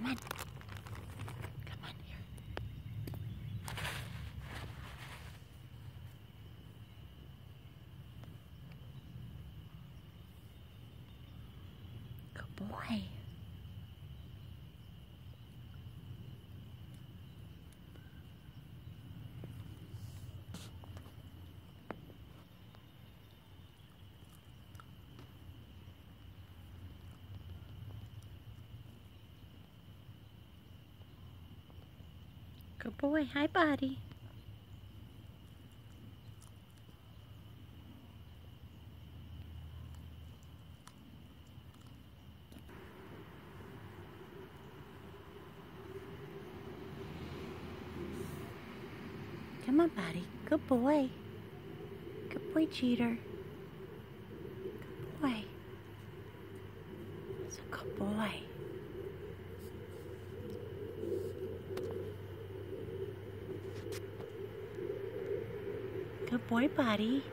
Come on. Come on here. Good boy. Good boy. Hi, buddy. Come on, buddy. Good boy. Good boy, Jeter. Good boy. It's a good boy. Good boy, buddy.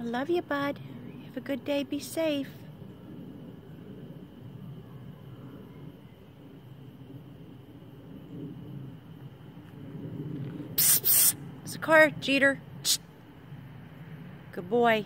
I love you, bud. Have a good day. Be safe. Psst, psst. It's a car, Jeter. Good boy.